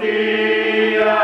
Dias